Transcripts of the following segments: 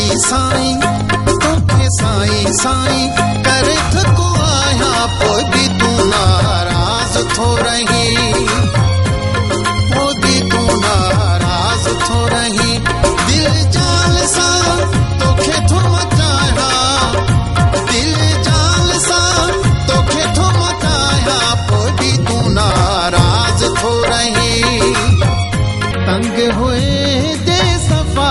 साईं साईं तोखे साईं साईं करे थको आहियाँ पोइ बि तूं नाराज़ थो रही पोइ बि तूं नाराज़ थो रही दिलि जाल सां तोखे थो मचायां दिलि जाल सां तोखे थो मचायां पोइ तूं नाराज़ थो रही तंग हुए जे सफ़ा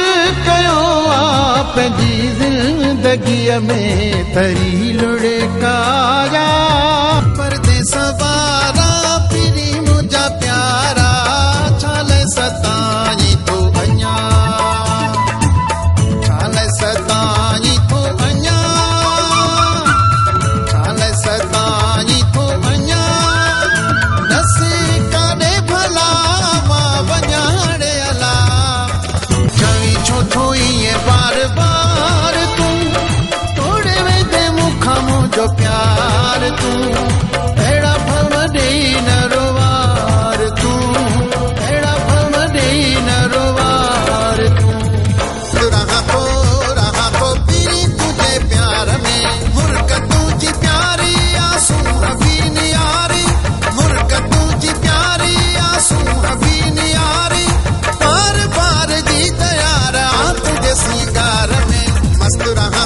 ज़िंदगीअ में तरी लुड़े काया should I